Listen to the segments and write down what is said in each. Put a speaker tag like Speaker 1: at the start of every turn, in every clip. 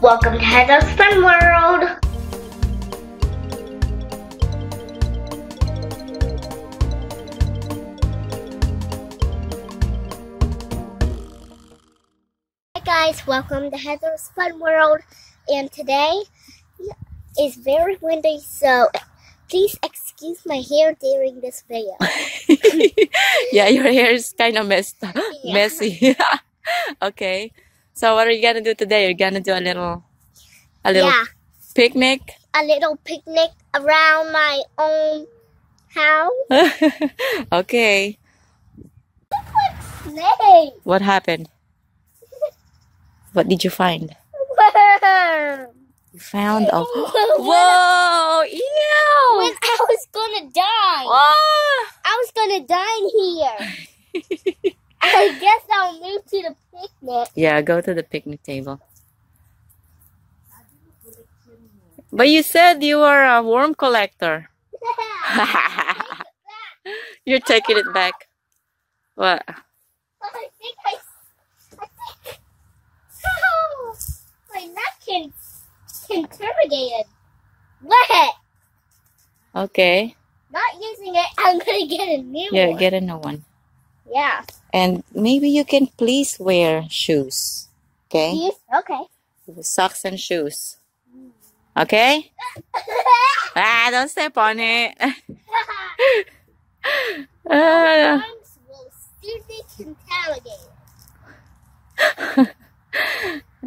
Speaker 1: Welcome to Heather's Fun World. Hi guys, welcome to Heather's Fun World. And today is very windy, so please excuse my hair during this video.
Speaker 2: yeah, your hair is kind of messed
Speaker 1: Yeah.
Speaker 2: messy. okay. So what are you gonna do today? You're gonna do a little a little
Speaker 1: Yeah,
Speaker 2: picnic.
Speaker 1: a little picnic around my own house.
Speaker 2: okay.
Speaker 1: Snake.
Speaker 2: What happened? What did you find?
Speaker 1: Worm.
Speaker 2: You found a Whoa! Ew!
Speaker 1: when I was gonna die.
Speaker 2: Whoa!
Speaker 1: I was gonna die in here. I guess I'll move to the picnic.
Speaker 2: Yeah, go to the picnic table. But you said you were a worm collector. You're taking it back. What?
Speaker 1: I think I, I think, oh, my napkin interrogated. Wet.
Speaker 2: Okay.
Speaker 1: Not using it. I'm gonna get a new
Speaker 2: Yeah,
Speaker 1: one.
Speaker 2: Yeah, get a new one.
Speaker 1: Yeah.
Speaker 2: And maybe you can please wear shoes. Okay?
Speaker 1: Yes. Okay.
Speaker 2: Socks and shoes. Okay? Ah, don't step on it.
Speaker 1: Worms will still be contaminated.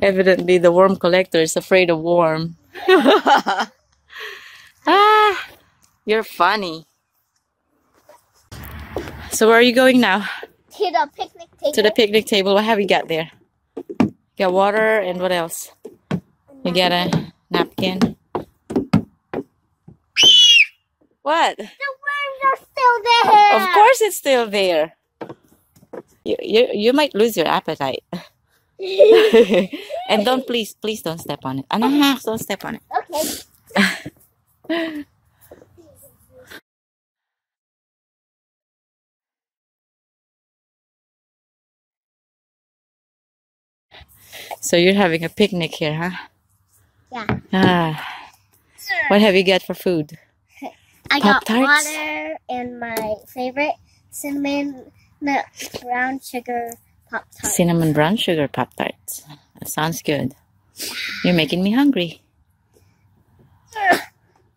Speaker 2: evidently, the worm collector is afraid of worm. ah, you're funny. So where are you going now?
Speaker 1: To the picnic table.
Speaker 2: To the picnic table. What have you got there? You got water and what else? You got a napkin. What?
Speaker 1: The worms are still there.
Speaker 2: Of course, it's still there. You you, you might lose your appetite. and don't please please don't step on it. Ah, Anak, don't step on it.
Speaker 1: Okay.
Speaker 2: So you're having a picnic here, huh?
Speaker 1: Yeah.
Speaker 2: Ah, what have you got for food?
Speaker 1: I got
Speaker 2: Pop-Tarts?
Speaker 1: water and my favorite cinnamon brown sugar pop tart.
Speaker 2: Cinnamon brown sugar pop tarts. That sounds good. You're making me hungry.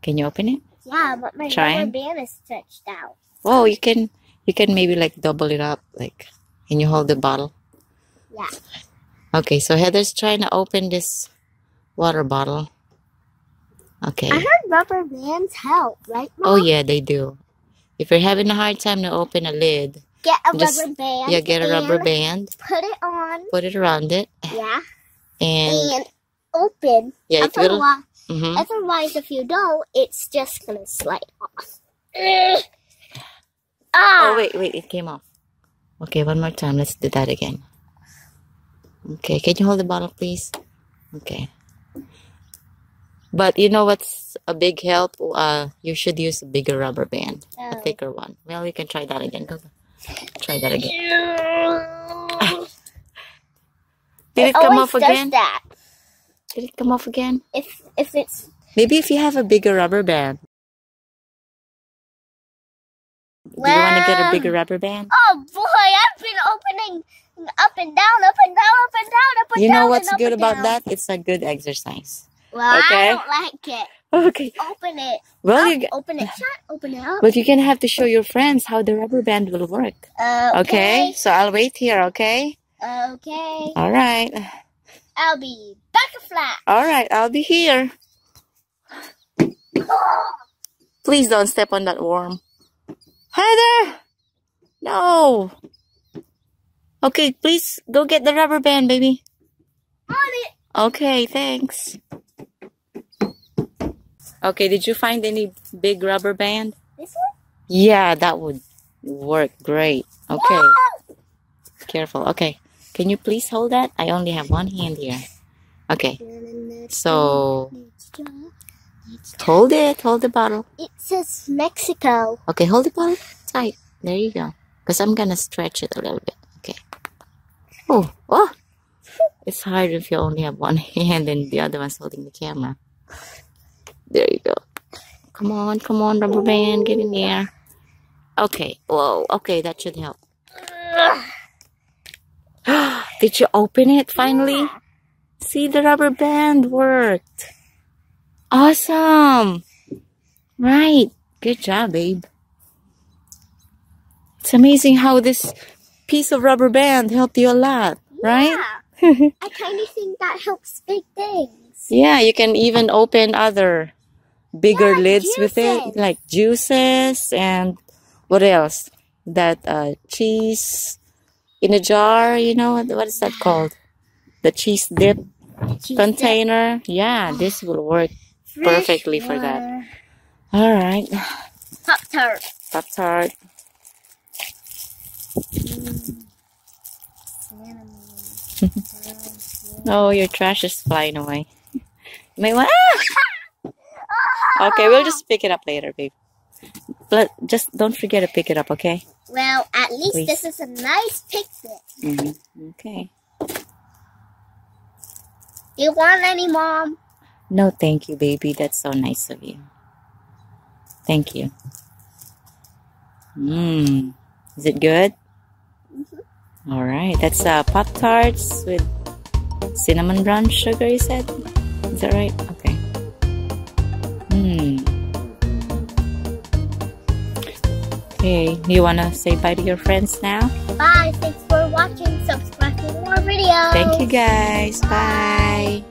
Speaker 2: Can you open it?
Speaker 1: Yeah, but my
Speaker 2: Try
Speaker 1: rubber band is stretched out.
Speaker 2: Whoa, you can you can maybe like double it up. Like, can you hold the bottle?
Speaker 1: Yeah.
Speaker 2: Okay, so Heather's trying to open this water bottle. Okay.
Speaker 1: I heard rubber bands help, right? Mom?
Speaker 2: Oh yeah, they do. If you're having a hard time to open a lid,
Speaker 1: Get a
Speaker 2: Just-
Speaker 1: rubber band.
Speaker 2: yeah, get a rubber band,
Speaker 1: Put it on.
Speaker 2: put it around it,
Speaker 1: Yeah.
Speaker 2: and
Speaker 1: And open.
Speaker 2: yeah, it will.
Speaker 1: Otherwise,
Speaker 2: hmm
Speaker 1: otherwise, if you don't, it's just gonna slide off. Ah.
Speaker 2: Oh wait, wait, it came off. Okay, one more time. Let's do that again. Okay, can you hold the bottle, please? Okay. But you know what's a big help? Uh, you should use a bigger rubber band, a
Speaker 1: Oh.
Speaker 2: thicker one. Well, you can try that again. Go, go. Try that again. Did it, come
Speaker 1: always
Speaker 2: off again?
Speaker 1: that.
Speaker 2: Did it come off again?
Speaker 1: If if it's
Speaker 2: Maybe if you have a bigger rubber band. Do you want to get a bigger rubber band?
Speaker 1: oh boy, I've been opening up and down, up and down, up and down, up and
Speaker 2: You
Speaker 1: down.
Speaker 2: You know what's good about
Speaker 1: down.
Speaker 2: that? It's a good exercise.
Speaker 1: Well,
Speaker 2: Okay.
Speaker 1: I don't like it.
Speaker 2: Okay.
Speaker 1: Open it.
Speaker 2: Well,
Speaker 1: up,
Speaker 2: you,
Speaker 1: open it shut. Open it up.
Speaker 2: but you're gonna have to show your friends how the rubber band will work.
Speaker 1: Uh,
Speaker 2: Okay. So I'll wait here. Okay.
Speaker 1: Okay.
Speaker 2: All right.
Speaker 1: I'll be back a flat.
Speaker 2: All right. I'll be here. Please don't step on that worm. Heather. No. Okay. Please go get the rubber band, baby.
Speaker 1: On it.
Speaker 2: Okay. Thanks. Okay. Did you find any big rubber band?
Speaker 1: This one.
Speaker 2: Yeah, that would work great. Okay. Careful. Okay. Can you please hold that? I only have one hand here. Okay. So hold it. Hold the bottle.
Speaker 1: It says Mexico.
Speaker 2: Okay, hold the bottle tight. There you go. Because I'm gonna stretch it a little bit. Okay. Oh, oh, It's hard if you only have one hand and the other one's holding the camera. There you go. Come on, come on, rubber band, get in there. Okay, whoa, okay, that should help. Did you open it finally? See, the rubber band worked. Awesome. Right. Good job, babe. It's amazing how this piece of rubber band helped you a lot, right?
Speaker 1: Yeah. I kind of think that helps big things.
Speaker 2: Yeah, you can even open other bigger
Speaker 1: Yeah,
Speaker 2: lids with it, like juices and what else? That uh, cheese in a jar, you know, what, is that called? The cheese dip
Speaker 1: Cheese
Speaker 2: container. Yeah, this will work
Speaker 1: dip,
Speaker 2: perfectly for that. All right,
Speaker 1: Pop tart.
Speaker 2: Pop Tart. Oh, your trash is flying away. May want. Ah! Okay, we'll just pick it up later, babe. But just don't forget to pick it up, okay?
Speaker 1: Well, at least
Speaker 2: Please.
Speaker 1: this is a nice picnic.
Speaker 2: Mm-hmm. Okay.
Speaker 1: Do you want any, Mom?
Speaker 2: No, thank you, baby. That's so nice of you. Thank you. Mmm. Is it good? All right. That's uh, Pop Tarts with cinnamon brown sugar, you said? Is that right? Okay. Hmm. Okay. You want to say bye to your friends now?
Speaker 1: Bye. Thanks for watching. Subscribe for more videos.
Speaker 2: Thank you, guys. Bye.